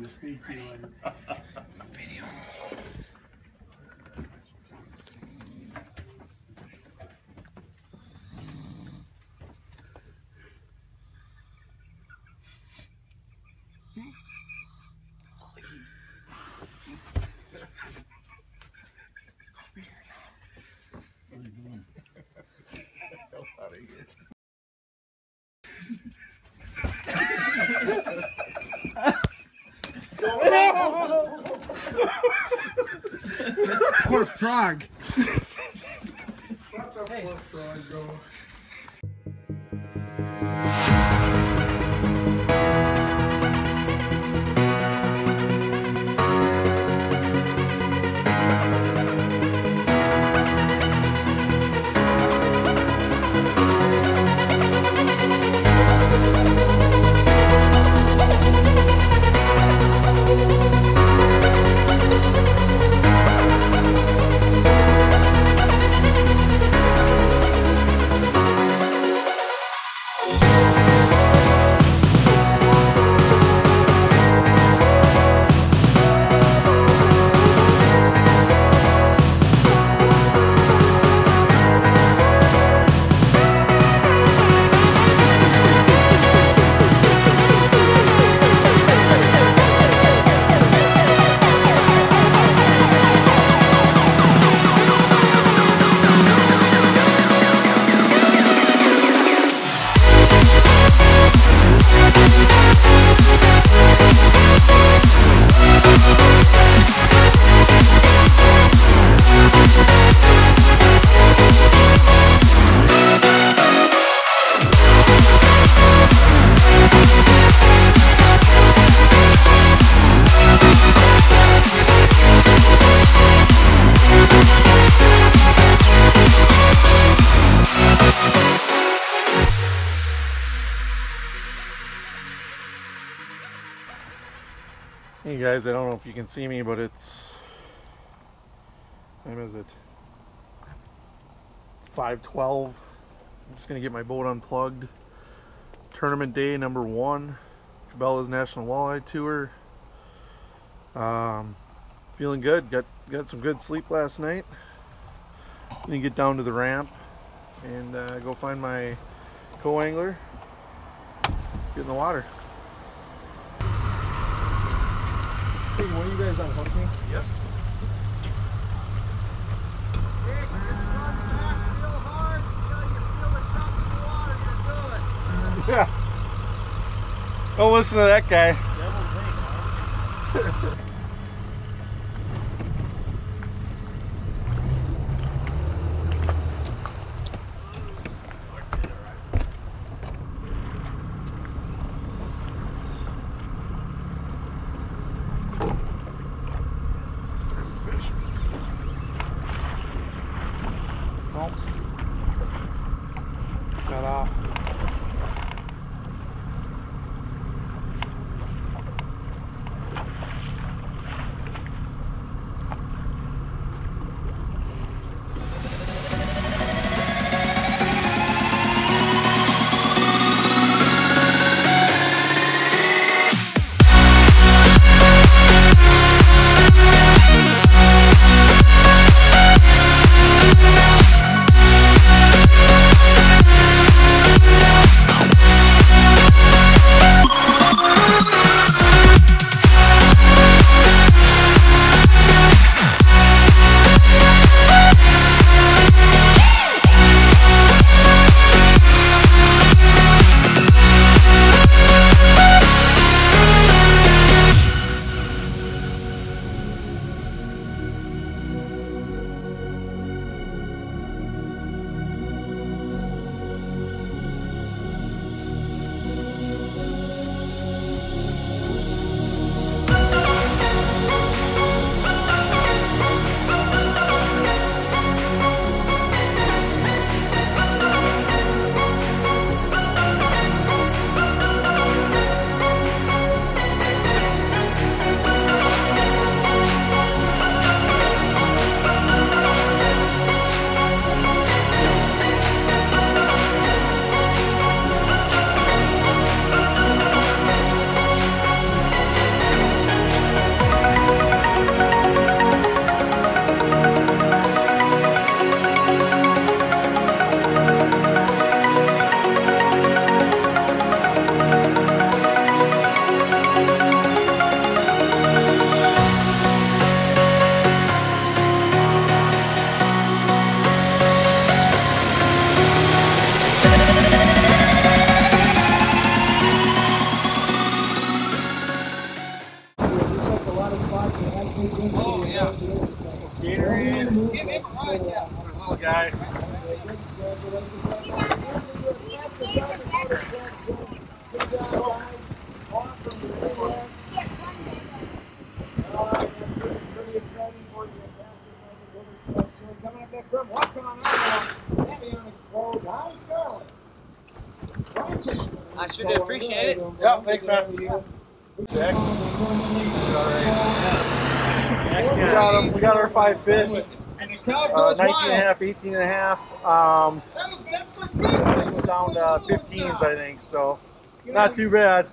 you sneaky one. Video. Poor frog. Let the poor frog go. Guys, I don't know if you can see me, but it's time is it? 512. I'm just gonna get my boat unplugged. Tournament day number one, Cabela's National Walleye Tour. Um, feeling good. Got got some good sleep last night. Gonna get down to the ramp and uh, go find my co-angler. Get in the water. Hey, when you guys unhook me? Yep. Yeah. Don't listen to that guy. Got off. Yeah. Gatorade. Give him a ride, yeah. Little guy. I sure appreciate it. Yeah, thanks, man. Jack. We got 'em. We got our five fish. And the crowd Uh, goes 19 and a half, 18 and a half. Um, That was definitely I think it was down to 15s, I think. So not too bad.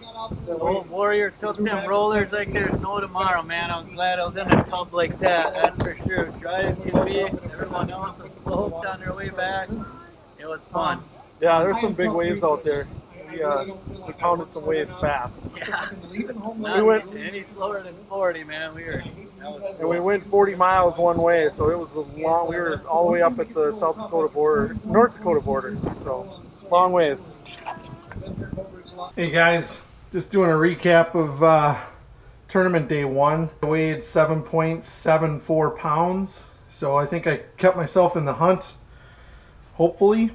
The old warrior took them rollers like there's no tomorrow, man. I'm glad I was in a tub like that. That's for sure. Dry as can be. Everyone else was soaked on their way back. It was fun. Yeah, there's some big waves out there. We, uh, we pounded some waves fast. Yeah. We went- any slower than 40, man. We were. And we went 40 miles one way, so it was a long. We were all the way up at the South Dakota border, North Dakota border. So long ways. Hey guys, just doing a recap of uh, tournament day one. I weighed 7.74 pounds, so I think I kept myself in the hunt. Hopefully,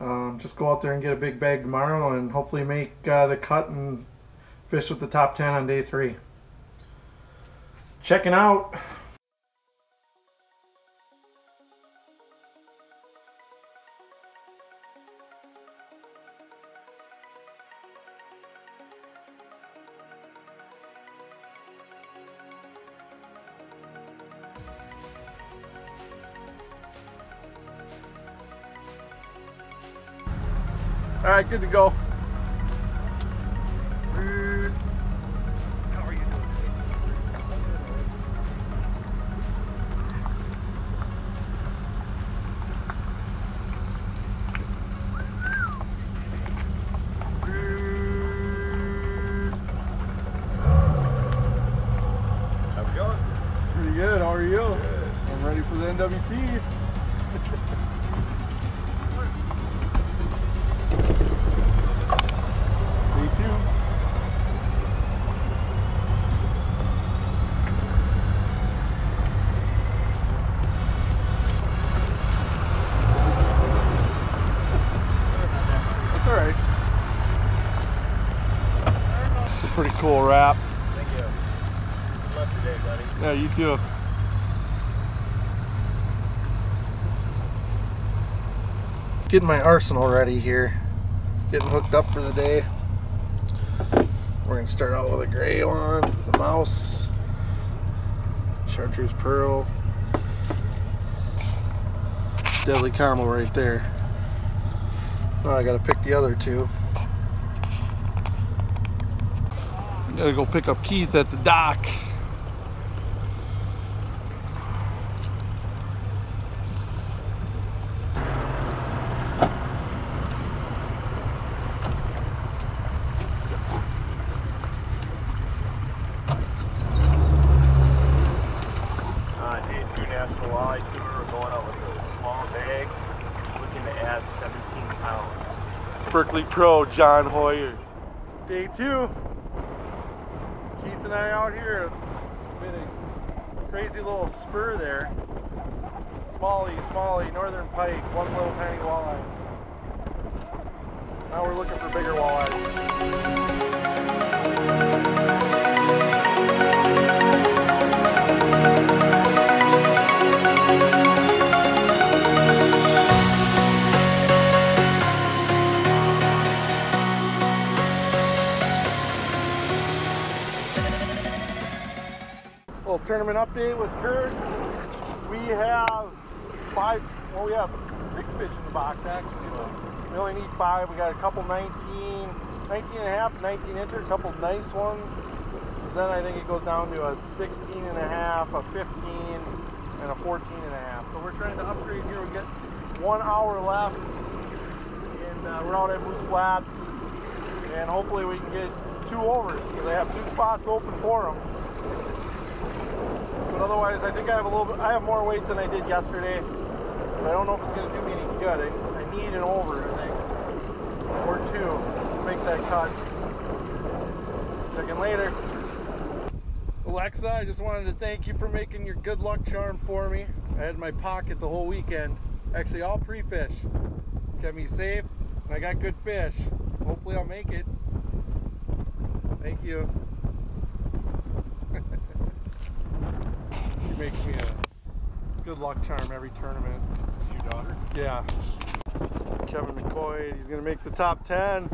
um, just go out there and get a big bag tomorrow, and hopefully make uh, the cut and fish with the top 10 on day three. Checking out. All right, good to go. Are you? I'm ready for the NWT. Me too. That's all right. It's a pretty cool wrap. Thank you. Good luck today, buddy. Yeah, you too. Getting my arsenal ready here. Getting hooked up for the day. We're gonna start out with a gray one, the mouse, chartreuse pearl, deadly combo right there. Oh, I gotta pick the other two. Gotta go pick up Keith at the dock. Uh, day two National Walleye Tour. We're going out with a small bag, looking to add 17 pounds. Berkley Pro John Hoyer. Day two. Keith and I out here. Been a crazy little spur there. Smalley, Smalley, Northern Pike, one little tiny walleye. Now we're looking for bigger walleyes. Tournament update with Kurt. We have five, well, we have six fish in the box actually. We only need five. We got a couple 19, 19 and a half, 19 incher, a couple nice ones. Then I think it goes down to a 16 and a half, a 15, and a 14 and a half. So we're trying to upgrade here. We get one hour left, and uh, we're out at Moose Flats, and hopefully we can get two overs because they have two spots open for them. Otherwise, I think I have a little bit. I have more weight than I did yesterday. I don't know if it's going to do me any good. I, I need an over, I think, or two to make that cut. Checking later. Alexa, I just wanted to thank you for making your good luck charm for me. I had in my pocket the whole weekend. Actually, all pre-fish. Kept me safe, and I got good fish. Hopefully, I'll make it. Thank you. Makes me a good luck charm every tournament. Is your daughter? Yeah. Kevin McCoy, he's gonna make the top 10.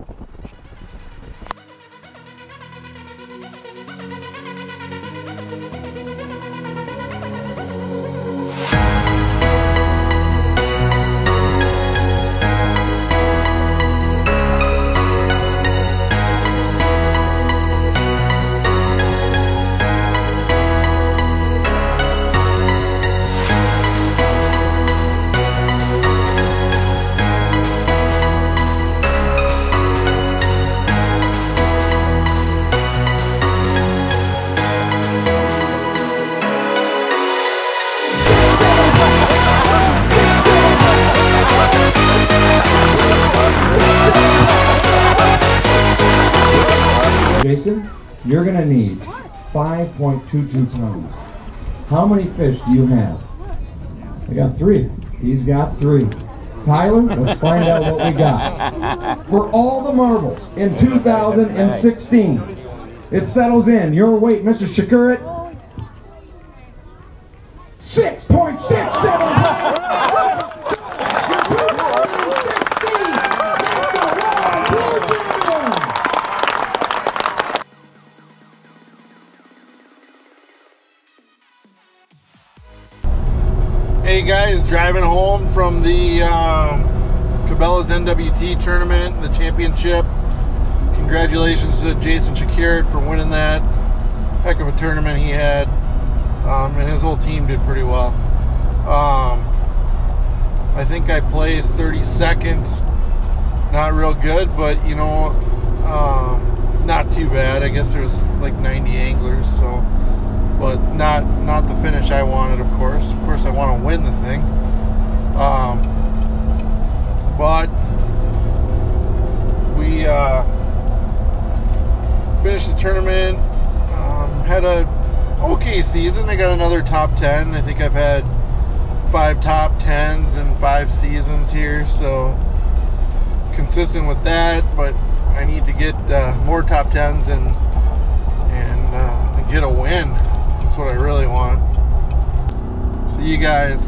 Jason, you're gonna need 5.22 pounds. How many fish do you have? I got three. He's got three. Tyler, let's find out what we got. For all the marbles in 2016, it settles in. Your weight, Mr. Przekurat, 6.67 pounds. Guys, driving home from the uh, Cabela's NWT tournament, the championship. Congratulations to Jason Przekurat for winning that. Heck of a tournament he had. Um, and his whole team did pretty well. Um, I think I placed 32nd. Not real good, but you know, um, not too bad. I guess there's like 90 anglers, so but not not the finish I wanted, of course. Of course, I want to win the thing. Um, but we uh, finished the tournament. Um, had a okay season. I got another top ten. I think I've had five top tens in five seasons here, so consistent with that. But I need to get uh, more top tens and and uh, get a win. That's what I really want. See you guys.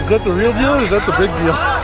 Is that the real deal or is that the big deal?